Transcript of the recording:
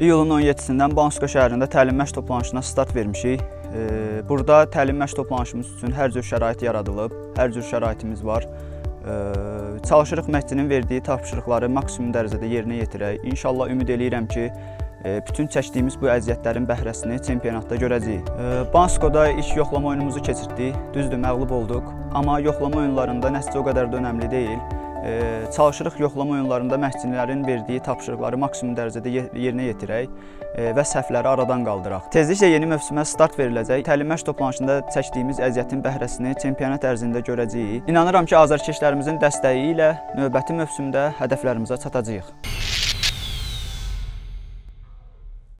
İyulun 17-sindən Bansko şəhərində təlim məşq toplanışına start vermişik. Burada təlim məşq toplanışımız üçün hər cür şərait yaradılıb, hər cür şəraitimiz var. Çalışırıq məşqçinin verdiyi tapşırıqları maksimum dərəcədə yerinə yetirək. İnşallah ümid eləyirəm ki, bütün çəkdiyimiz bu əziyyətlərin bəhrəsini çempionatda görəcəyik. Banskoda ilk yoxlama oyunumuzu keçirdik. Düzdür, məğlub olduq. Amma yoxlama oyunlarında nəticə o qədər də önəmli deyil. Çalışırıq yoxlama oyunlarında məşqçilərin verdiyi tapşırıqları maksimum dərəcədə yerinə yetirək və səhvləri aradan qaldıraq. Tezliklə yeni mövsümə start veriləcək. Təlim məşq toplanışında çəkdiyimiz əziyyətin bəhrəsini çempionat ərzində görəcəyik. İnanıram ki, azarkeşlərimizin dəstəyi ilə növbəti mövsümdə hədəflərimizə çatacağıq.